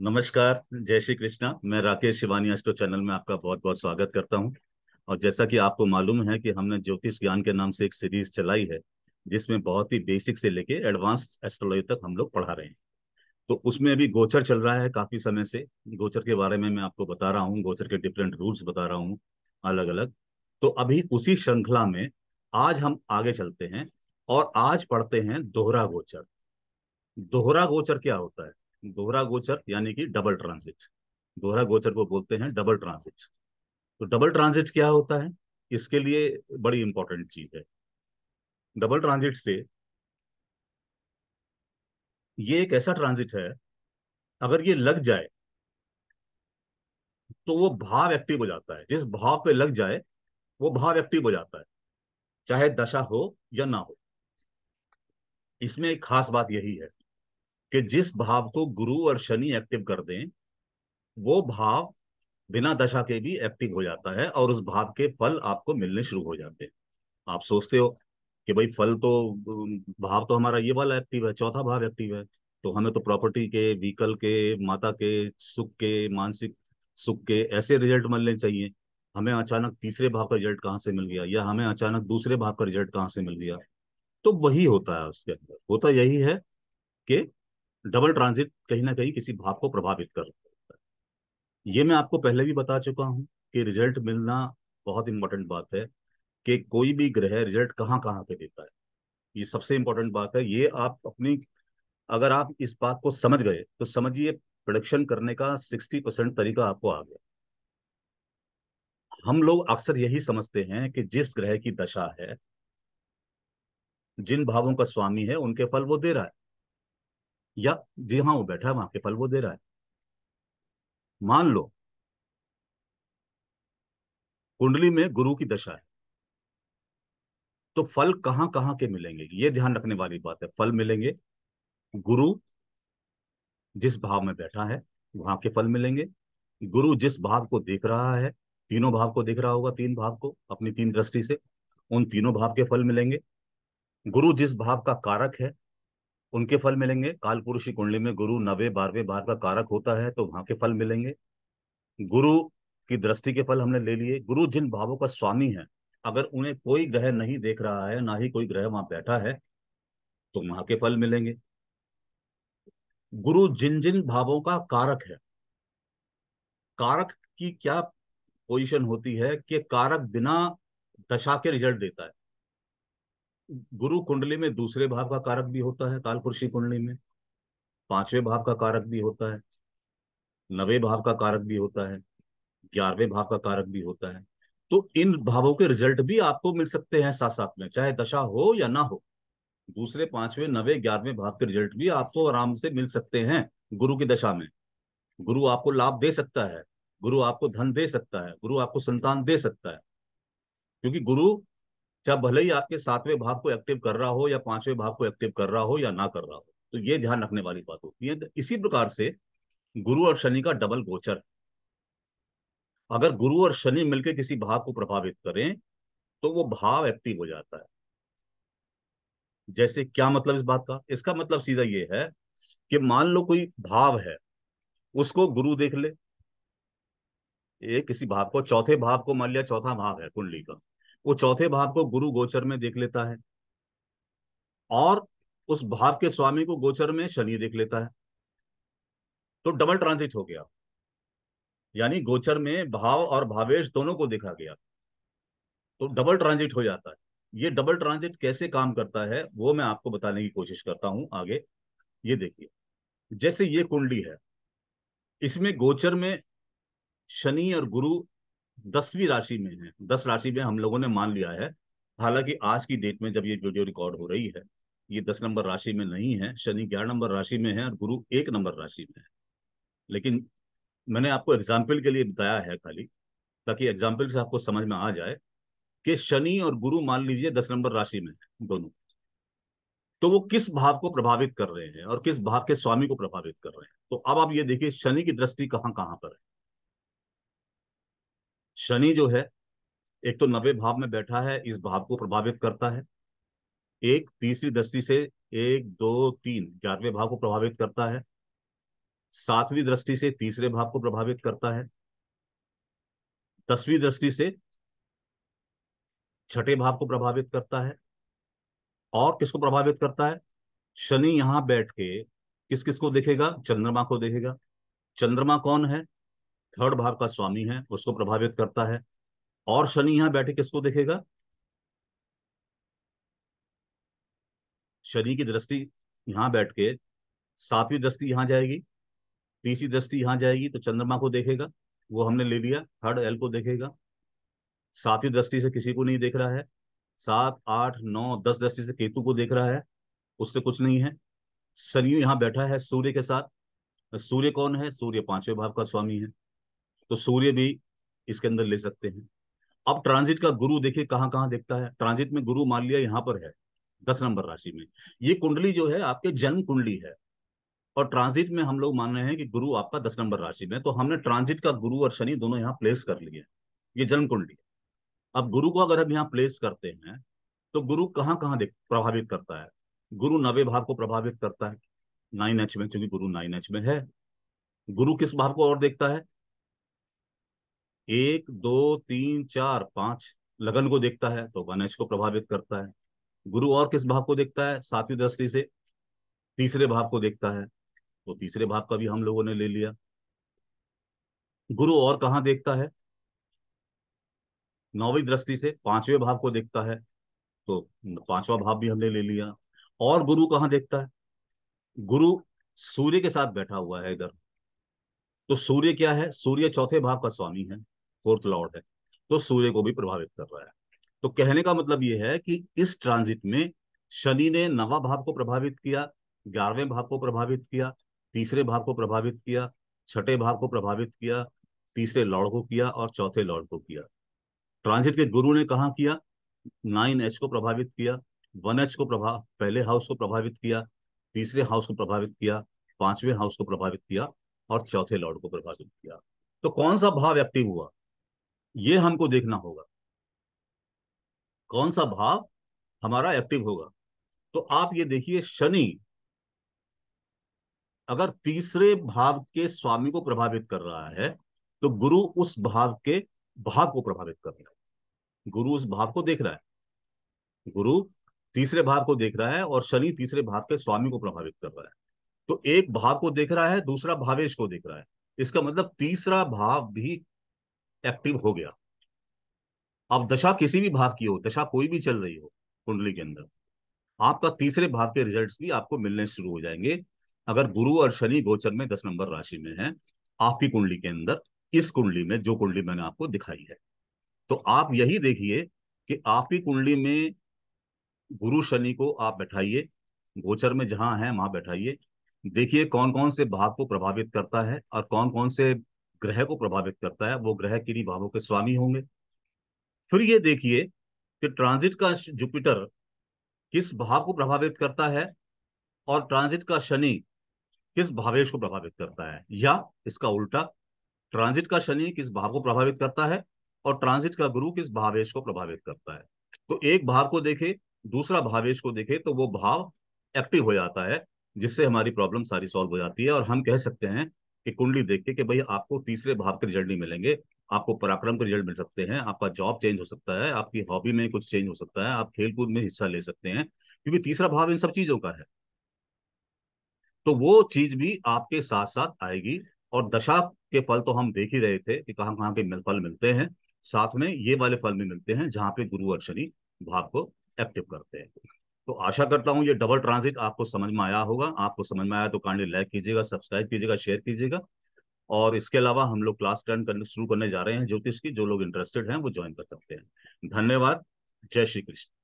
नमस्कार, जय श्री कृष्णा। मैं राकेश शिवानी एस्ट्रो चैनल में आपका बहुत बहुत स्वागत करता हूँ। और जैसा कि आपको मालूम है कि हमने ज्योतिष ज्ञान के नाम से एक सीरीज़ चलाई है, जिसमें बहुत ही बेसिक से लेके एडवांस एस्ट्रोलॉजी तक हम लोग पढ़ा रहे हैं। तो उसमें अभी गोचर चल रहा है काफ़ी समय से। गोचर के बारे में मैं आपको बता रहा हूँ, गोचर के डिफरेंट रूल्स बता रहा हूँ अलग अलग तो अभी उसी श्रृंखला में आज हम आगे चलते हैं और आज पढ़ते हैं दोहरा गोचर। दोहरा गोचर क्या होता है? दोहरा गोचर यानी कि डबल ट्रांजिट दोहरा गोचर को बोलते हैं डबल ट्रांजिट तो डबल ट्रांजिट क्या होता है? इसके लिए बड़ी इंपॉर्टेंट चीज़ है। डबल ट्रांजिट से ये एक ऐसा ट्रांजिट है, अगर ये लग जाए तो वो भाव एक्टिव हो जाता है। जिस भाव पे लग जाए, वो भाव एक्टिव हो जाता है, चाहे दशा हो या ना हो। इसमें एक खास बात यही है। कि जिस भाव को गुरु और शनि एक्टिव कर दें, वो भाव बिना दशा के भी एक्टिव हो जाता है और उस भाव के फल आपको मिलने शुरू हो जाते हैं। आप सोचते हो कि भाई फल तो भाव तो हमारा ये वाला एक्टिव है, चौथा भाव एक्टिव है तो हमें तो प्रॉपर्टी के व्हीकल के, माता के, सुख के, मानसिक सुख के ऐसे रिज़ल्ट मिलने चाहिए। हमें अचानक तीसरे भाव का रिज़ल्ट कहाँ से मिल गया या हमें अचानक दूसरे भाव का रिज़ल्ट कहाँ से मिल गया? तो वही होता है उसके अंदर। होता यही है कि डबल ट्रांजिट कहीं ना कहीं किसी भाव को प्रभावित कर सकता है। ये मैं आपको पहले भी बता चुका हूँ कि रिज़ल्ट मिलना बहुत इंपॉर्टेंट बात है कि कोई भी ग्रह रिज़ल्ट कहाँ कहाँ पे देता है। ये सबसे इंपॉर्टेंट बात है। ये आप अपनी, अगर आप इस बात को समझ गए तो समझिए प्रोडक्शन करने का सिक्सटी परसेंट तरीका आपको आ गया। हम लोग अक्सर यही समझते हैं कि जिस ग्रह की दशा है, जिन भावों का स्वामी है, उनके फल वो दे रहा है। या जी हाँ वो बैठा है, वहाँ के फल वो दे रहा है। मान लो, कुंडली में गुरु की दशा है। तो फल कहाँ कहाँ के मिलेंगे? ये ध्यान रखने वाली बात है, फल मिलेंगे, गुरु जिस भाव में बैठा है, वहाँ के फल मिलेंगे। गुरु जिस भाव को देख रहा है, तीनों भाव को देख रहा होगा, तीन भाव को, अपनी तीन दृष्टि से, उन तीनों भाव के फल मिलेंगे। गुरु जिस भाव का कारक है उनके फल मिलेंगे। काल पुरुषी कुंडली में गुरु नवे बारहवें भाव का कारक होता है तो वहाँ के फल मिलेंगे। गुरु की दृष्टि के फल हमने ले लिए। गुरु जिन भावों का स्वामी है, अगर उन्हें कोई ग्रह नहीं देख रहा है, ना ही कोई ग्रह वहाँ बैठा है तो वहाँ के फल मिलेंगे। गुरु जिन जिन भावों का कारक है, कारक की क्या पोजीशन होती है कि कारक बिना दशा के रिज़ल्ट देता है। गुरु कुंडली में दूसरे भाव का कारक भी होता है कालपुरुषी कुंडली में। पाँचवें भाव का कारक भी होता है, नवे भाव का कारक भी होता है, ग्यारहवें भाव का कारक भी होता है। तो इन भावों के रिज़ल्ट भी आपको मिल सकते हैं साथ साथ में, चाहे दशा हो या ना हो। दूसरे, पाँचवें, नवे, ग्यारहवें भाव के रिज़ल्ट भी आपको आराम से मिल सकते हैं गुरु की दशा में। गुरु आपको लाभ दे सकता है, गुरु आपको धन दे सकता है, गुरु आपको संतान दे सकता है। क्योंकि गुरु चाहे भले ही आपके सातवें भाव को एक्टिव कर रहा हो या पाँचवें भाव को एक्टिव कर रहा हो या ना कर रहा हो तो ये ध्यान रखने वाली बात होती है। इसी प्रकार से गुरु और शनि का डबल गोचर। अगर गुरु और शनि मिलकर किसी भाव को प्रभावित करें तो वो भाव एक्टिव हो जाता है। जैसे क्या मतलब इस बात का? इसका मतलब सीधा ये है कि मान लो कोई भाव है, उसको गुरु देख ले। ये किसी भाव को, चौथे भाव को मान लिया, चौथा भाव है कुंडली का। वो चौथे भाव को गुरु गोचर में देख लेता है और उस भाव के स्वामी को गोचर में शनि देख लेता है। तो डबल ट्रांजिट हो गया। यानी गोचर में भाव और भावेश दोनों को देखा गया। तो डबल ट्रांजिट हो जाता है। ये डबल ट्रांजिट कैसे काम करता है, वो मैं आपको बताने की कोशिश करता हूँ आगे। ये देखिए, जैसे ये कुंडली है, इसमें गोचर में शनि और गुरु दसवीं राशि में है। दस राशि में हम लोगों ने मान लिया है। हालाँकि आज की डेट में जब ये वीडियो रिकॉर्ड हो रही है, ये दस नंबर राशि में नहीं है। शनि ग्यारह नंबर राशि में है और गुरु एक नंबर राशि में है। लेकिन मैंने आपको एग्ज़ाम्पल के लिए बताया है खाली, ताकि एग्ज़ाम्पल से आपको समझ में आ जाए कि शनि और गुरु मान लीजिए दस नंबर राशि में है, दोनों। तो वो किस भाव को प्रभावित कर रहे हैं और किस भाव के स्वामी को प्रभावित कर रहे हैं? तो अब आप ये देखिए, शनि की दृष्टि कहाँ कहाँ पर है। शनि जो है, एक तो नवे भाव में बैठा है, इस भाव को प्रभावित करता है। एक, तीसरी दृष्टि से एक, दो, तीन, ग्यारहवें भाव को प्रभावित करता है। सातवीं दृष्टि से तीसरे भाव को प्रभावित करता है। दसवीं दृष्टि से छठे भाव को प्रभावित करता है। और किसको प्रभावित करता है? शनि यहाँ बैठ के किस किस को देखेगा? चंद्रमा को देखेगा। चंद्रमा कौन है? थर्ड भाव का स्वामी है, उसको प्रभावित करता है। और शनि यहाँ बैठे किसको देखेगा? शनि की दृष्टि यहाँ बैठ के, सातवीं दृष्टि यहाँ जाएगी, तीसरी दृष्टि यहाँ जाएगी तो चंद्रमा को देखेगा, वो हमने ले लिया, थर्ड एल को देखेगा। सातवीं दृष्टि से किसी को नहीं देख रहा है, सात, आठ, नौ, दस दृष्टि से केतु को देख रहा है, उससे कुछ नहीं है। शनि यहाँ बैठा है सूर्य के साथ सूर्य कौन है? सूर्य पाँचवें भाव का स्वामी है। तो सूर्य भी इसके अंदर ले सकते हैं। अब ट्रांजिट का गुरु देखिए कहाँ कहाँ देखता है। ट्रांजिट में गुरु मान लिया यहाँ पर है, दस नंबर राशि में। ये कुंडली जो है, आपके जन्म कुंडली है। और ट्रांजिट में हम लोग मान रहे हैं कि गुरु आपका दस नंबर राशि में तो हमने ट्रांजिट का गुरु और शनि दोनों यहाँ प्लेस कर लिए। ये जन्म कुंडली अब गुरु को अगर हम यहाँ प्लेस करते हैं तो गुरु कहाँ कहाँ देख, प्रभावित करता है? गुरु नवे भाव को प्रभावित करता है। नाइन एच में, क्योंकि गुरु नाइन एच में है। गुरु किस भाव को और देखता है? एक, दो, तीन, चार, पाँच लगन को देखता है तो गणेश को प्रभावित करता है। गुरु और किस भाव को देखता है? सातवीं दृष्टि से तीसरे भाव को देखता है। तो तीसरे भाव का भी हम लोगों ने ले लिया। गुरु और कहा देखता है? नौवीं दृष्टि से पाँचवें भाव को देखता है। तो पांचवा भाव भी हमने ले लिया। और गुरु कहाँ देखता है? गुरु सूर्य के साथ बैठा हुआ है इधर। तो सूर्य क्या है? सूर्य चौथे भाव का स्वामी है। फोर्थ लॉर्ड है तो सूर्य को भी प्रभावित कर रहा है। तो कहने का मतलब यह है कि इस ट्रांजिट में शनि ने नवा भाव को प्रभावित किया, ग्यारहवें भाव को प्रभावित किया, तीसरे भाव को प्रभावित किया, छठे भाव को प्रभावित किया, तीसरे लॉर्ड को किया और चौथे लॉर्ड को किया। ट्रांजिट के गुरु ने कहा किया? नाइन एच को प्रभावित किया, वन एच को प्रभाव पहले हाउस को प्रभावित किया, तीसरे हाउस को प्रभावित किया, पाँचवें हाउस को प्रभावित किया और चौथे लॉर्ड को प्रभावित किया। तो कौन सा भाव एक्टिव हुआ? ये हमको देखना होगा। कौन सा भाव हमारा एक्टिव होगा? तो आप ये देखिए, शनि अगर तीसरे भाव के स्वामी को प्रभावित कर रहा है तो गुरु उस भाव के भाव को प्रभावित कर रहा है। गुरु उस भाव को देख रहा है। गुरु तीसरे भाव को देख रहा है और शनि तीसरे भाव के स्वामी को प्रभावित कर रहा है। तो एक भाव को देख रहा है, दूसरा भावेश को देख रहा है। इसका मतलब तीसरा भाव भी एक्टिव हो गया। अब दशा किसी भी भाव की हो, दशा कोई भी चल रही हो, कुंडली के अंदर, आपका तीसरे भाव के रिजल्ट्स भी आपको मिलने शुरू हो जाएँगे। अगर गुरु और शनि गोचर में दस नंबर राशि में है, आपकी कुंडली के अंदर, इस कुंडली में, जो कुंडली मैंने आपको दिखाई है। तो आप यही देखिए कि आपकी कुंडली में गुरु शनि को आप बैठाइए, गोचर में जहाँ है, वहाँ बैठाइए। देखिए कौन कौन से भाव को प्रभावित करता है और कौन कौन से ग्रह को प्रभावित करता है, वो ग्रह किन्हीं भावों के स्वामी होंगे। फिर ये देखिए कि ट्रांजिट का जुपिटर किस भाव को प्रभावित करता है और ट्रांजिट का शनि किस भावेश को प्रभावित करता है, या इसका उल्टा ट्रांजिट का शनि किस भाव को प्रभावित करता है और ट्रांजिट का गुरु किस भावेश को प्रभावित करता है। तो एक भाव को देखे, दूसरा भावेश को देखे तो वो भाव एक्टिव हो जाता है, जिससे हमारी प्रॉब्लम सारी सॉल्व हो जाती है और हम कह सकते हैं कि कुंडली देख के कि भाई आपको तीसरे भाव के रिज़ल्ट नहीं मिलेंगे, आपको पराक्रम के रिज़ल्ट मिल सकते हैं, आपका जॉब चेंज हो सकता है, आपकी हॉबी में कुछ चेंज हो सकता है, आप खेल कूद में हिस्सा ले सकते हैं, क्योंकि तीसरा भाव इन सब चीज़ों का है। तो वो चीज़ भी आपके साथ साथ आएगी और दशा के फल तो हम देख ही रहे थे कि कहाँ कहाँ के फल मिलते हैं, साथ में ये वाले फल भी मिलते हैं जहाँ पे गुरु और शनि भाव को एक्टिव करते हैं। तो आशा करता हूँ ये डबल ट्रांजिट आपको समझ में आया होगा। आपको समझ में आया तो कांडली लाइक कीजिएगा सब्सक्राइब कीजिएगा शेयर कीजिएगा। और इसके अलावा हम लोग क्लास टेन करने शुरू करने जा रहे हैं ज्योतिष की। जो लोग इंटरेस्टेड हैं वो ज्वाइन कर सकते हैं। धन्यवाद। जय श्री कृष्ण।